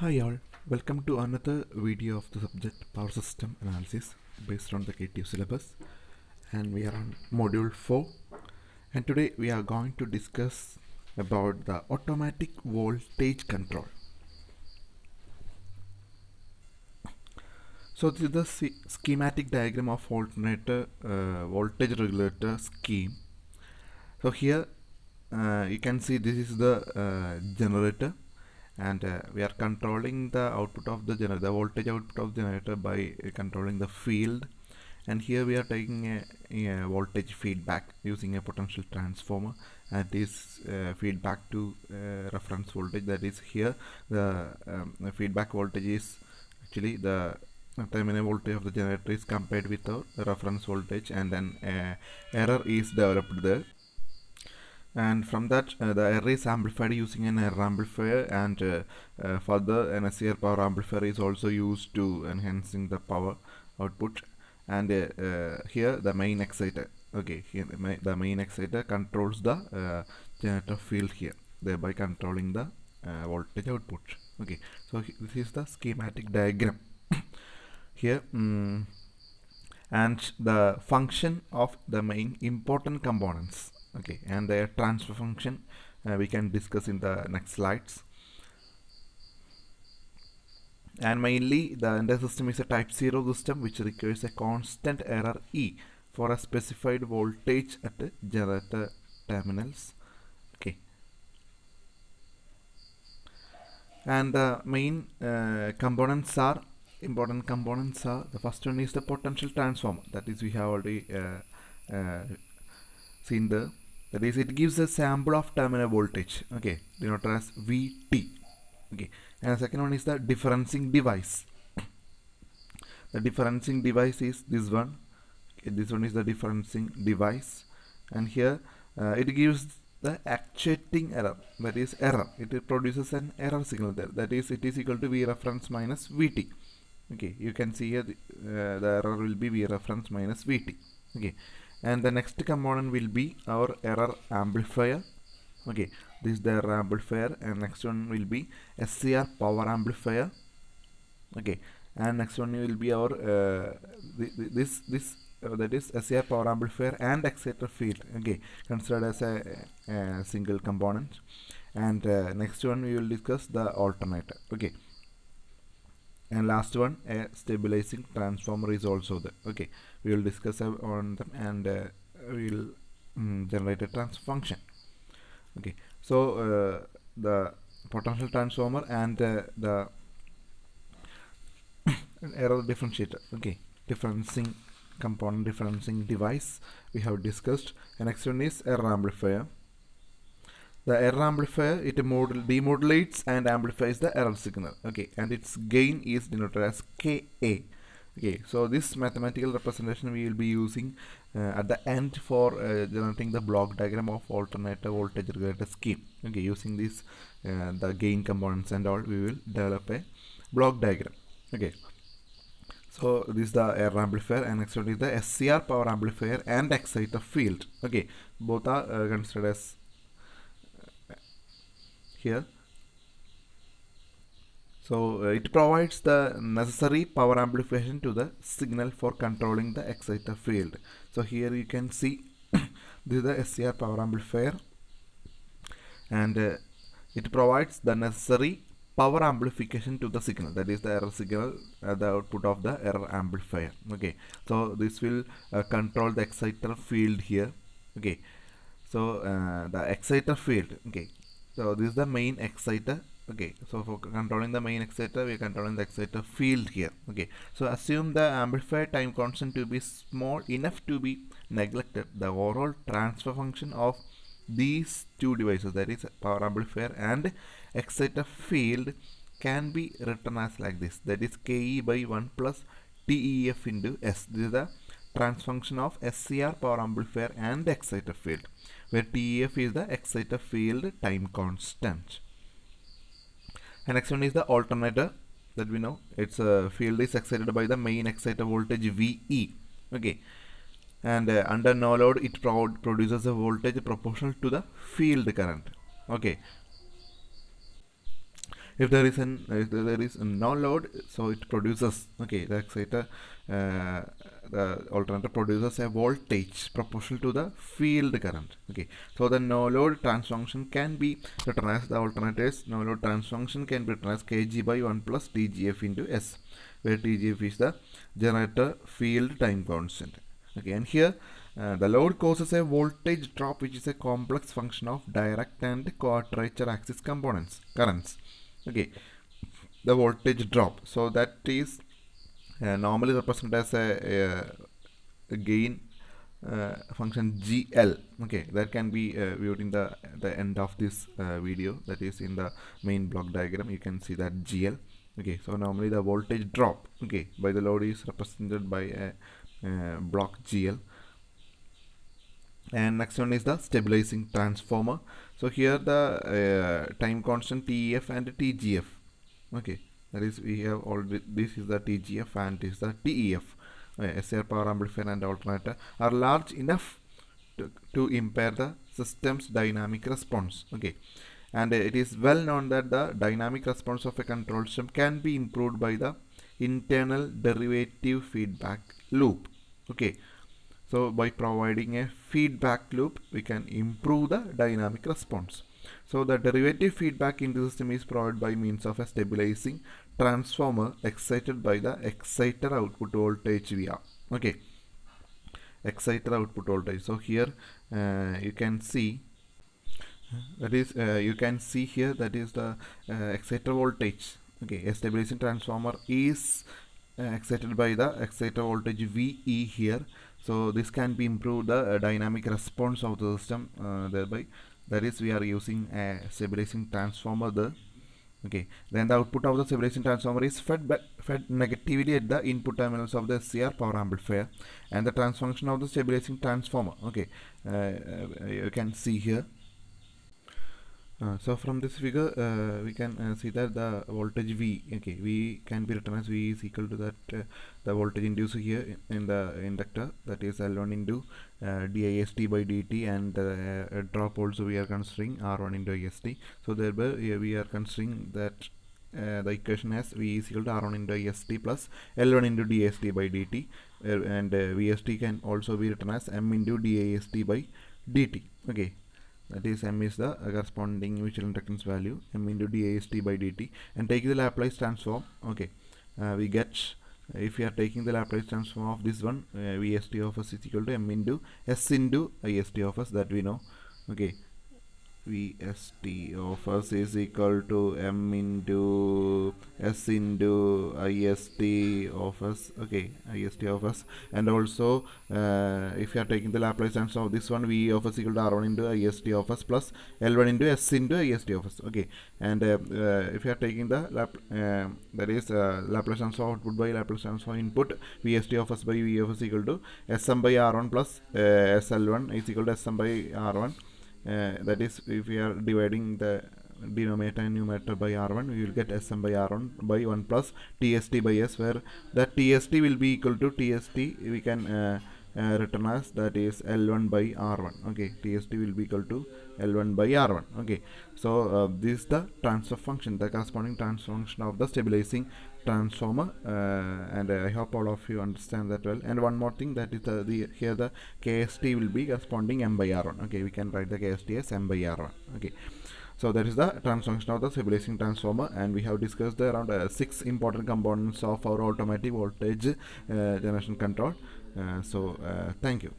Hi all, welcome to another video of the subject Power System Analysis based on the KTU syllabus and we are on module 4 and today we are going to discuss about the automatic voltage control. So this is the schematic diagram of alternator uh, voltage regulator scheme. So here uh, you can see this is the uh, generator and uh, we are controlling the output of the generator the voltage output of the generator by uh, controlling the field. And here we are taking a, a voltage feedback using a potential transformer. And this uh, feedback to uh, reference voltage that is here. The, um, the feedback voltage is actually the terminal voltage of the generator is compared with the reference voltage. And then uh, error is developed there and from that uh, the array is amplified using an error amplifier and uh, uh, further an SCR power amplifier is also used to enhancing the power output. And uh, uh, here the main exciter okay here the, ma the main exciter controls the uh, generator field here thereby controlling the uh, voltage output okay. So this is the schematic diagram. Here mm, and the function of the main important components okay and their transfer function uh, we can discuss in the next slides. And mainly the entire system is a type 0 system which requires a constant error E for a specified voltage at the generator terminals. Okay. And the main uh, components are important components are the first one is the potential transformer. That is we have already uh, uh, seen the that is it gives a sample of terminal voltage okay? Denoted as vt okay? And the second one is the differencing device. The differencing device is this one okay, this one is the differencing device. And here uh, it gives the actuating error that is error. It produces an error signal there. That is it is equal to v reference minus vt okay? You can see here the, uh, the error will be v reference minus vt okay and the next component will be our error amplifier. Okay this is the error amplifier. And next one will be SCR power amplifier. Okay and next one will be our uh, th th this this uh, that is SCR power amplifier and exciter field. Okay considered as a, a single component. And uh, next one we will discuss the alternator. Okay and last one a stabilizing transformer is also there. Okay we will discuss on them and uh, we will mm, generate a transfer function. Okay so uh, the potential transformer and uh, the error differentiator. Okay differencing component differencing device we have discussed. The next one is error amplifier the error amplifier it modul demodulates and amplifies the error signal. Okay and its gain is denoted as ka. Okay so this mathematical representation we will be using uh, at the end for uh, generating the block diagram of alternator voltage regulator scheme. Okay using this uh, the gain components and all we will develop a block diagram. Okay so this is the error amplifier and next one is the SCR power amplifier and exciter field. Okay both are uh, considered as here. So uh, it provides the necessary power amplification to the signal for controlling the exciter field. So here you can see this is the SCR power amplifier. And uh, it provides the necessary power amplification to the signal. That is the error signal uh, the output of the error amplifier. Okay. So this will uh, control the exciter field here. Okay. So uh, the exciter field. Okay so this is the main exciter. Okay so for controlling the main exciter we are controlling the exciter field here. Okay so assume the amplifier time constant to be small enough to be neglected. The overall transfer function of these two devices that is power amplifier and exciter field can be written as like this. That is ke by 1 plus TEF into S. This is the transfer function of SCR power amplifier and exciter field where TEF is the exciter field time constant. And next one is the alternator that we know. Its field is excited by the main exciter voltage VE okay? And uh, under no load it pro produces a voltage proportional to the field current okay? If there is an if there is no load so it produces okay the exciter uh, the alternator produces a voltage proportional to the field current. Okay. So the no load transfer function can be written as the alternators no load transfer function can be written as kg by 1 plus tgf into s where tgf is the generator field time constant. Okay. And here uh, the load causes a voltage drop which is a complex function of direct and quadrature axis components currents. Okay. The voltage drop. So that is normally represented as a, a, gain uh, function GL okay that can be uh, viewed in the the end of this uh, video. That is in the main block diagram. You can see that GL okay so normally the voltage drop okay by the load is represented by a, a block GL and next one is the stabilizing transformer. So here the uh, time constant TEF and TGF okay that is we have already this is the TGF and this is the TEF uh, SCR power amplifier and alternator are large enough to, to impair the system's dynamic response okay? And uh, it is well known that the dynamic response of a control system can be improved by the internal derivative feedback loop okay? So by providing a feedback loop we can improve the dynamic response so the derivative feedback in the system is provided by means of a stabilizing transformer excited by the exciter output voltage VR okay exciter output voltage. So here uh, you can see that is uh, you can see here that is the uh, exciter voltage. Okay a stabilizing transformer is uh, excited by the exciter voltage VE here. So this can be improved the uh, dynamic response of the system uh, thereby that is we are using a stabilizing transformer there okay. Then the output of the stabilizing transformer is fed back, fed negatively at the input terminals of the SCR power amplifier and the transfunction of the stabilizing transformer okay. Uh, uh, you can see here uh, so from this figure uh, we can uh, see that the voltage V okay V can be written as V is equal to that uh, the voltage induced here in, the inductor that is L1 into uh, dist by dt and uh, drop also we are considering R1 into ist so thereby we are considering that uh, the equation as V is equal to R1 into ist plus L1 into dist by dt and VST can also be written as M into dist by dt okay that is m is the corresponding mutual inductance value m into dist by dt and take the Laplace transform okay. Uh, we get if we are taking the Laplace transform of this one uh, vst of s is equal to m into s into ist of s that we know okay. VST of s is equal to M into S into IST of s okay IST of s. And also uh, if you are taking the Laplace transform of this one V of s equal to R1 into IST of s plus L1 into S into IST of s okay. And uh, uh, if you are taking the Lap uh, that is uh, Laplace transform output by Laplace transform input VST of s by V of s equal to Sm by R1 plus uh, SL1 is equal to Sm by R1 uh, that is if we are dividing the denominator and numerator by r1 we will get sm by r1 by 1 plus tst by s where that tst will be equal to tst we can uh, uh, written as that is L1 by R1 okay TST will be equal to L1 by R1 okay. So uh, this is the transfer function the corresponding transfer function of the stabilizing transformer uh, and I hope all of you understand that well. And one more thing that is the, here the KST will be corresponding M by R1 okay we can write the KST as M by R1 okay so that is the transformation of the stabilizing transformer and we have discussed the around uh, six important components of our automatic voltage uh, generation control. Uh, so uh, thank you